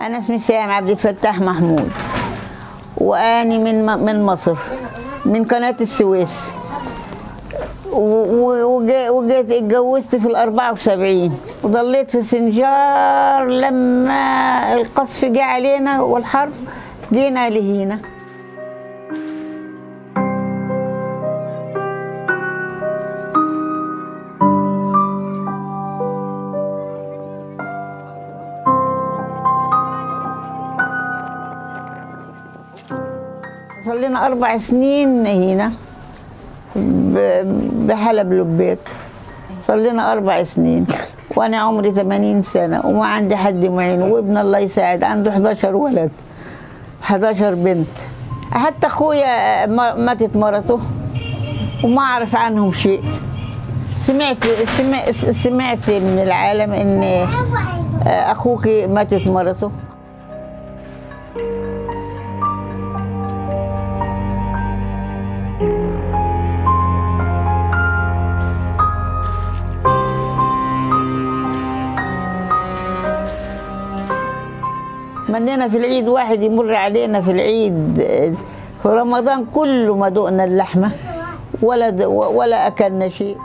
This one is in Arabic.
أنا اسمي سام عبد الفتاح محمود وأني من من مصر من قناة السويس. وجيت اتجوزت في الأربعة وسبعين وضليت في سنجار لما القصف جه علينا والحرب جينا لهينا صلينا أربع سنين هنا بحلب لبيك صلينا أربع سنين. وأنا عمري 80 سنة وما عندي حد معين وابن الله يساعد. عنده 11 ولد. 11 بنت. حتى أخويا ما- ماتت مرته. وما أعرف عنهم شيء. سمعت سمعت سمعت من العالم إن أخوك ماتت مرته. مننا في العيد واحد يمر علينا في العيد. في رمضان كله ما دقنا اللحمة ولا ولا أكلنا شيء.